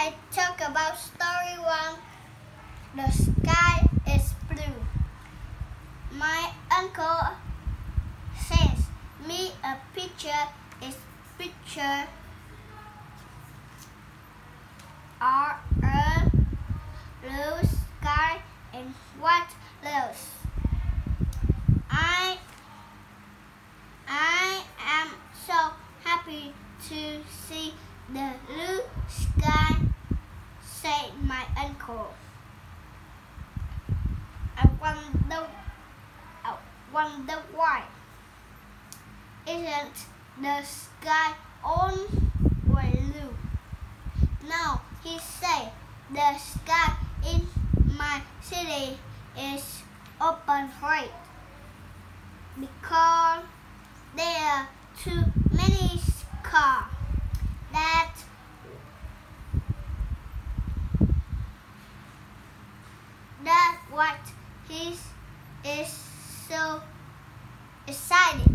I talk about story one. The sky is blue. My uncle says me a picture is picture are a blue sky and white clouds. I I am so happy to see the blue sky, I wonder, I wonder why. Isn't the sky all blue? No, he said the sky in my city is open white because there are too many cars. What he is so excited.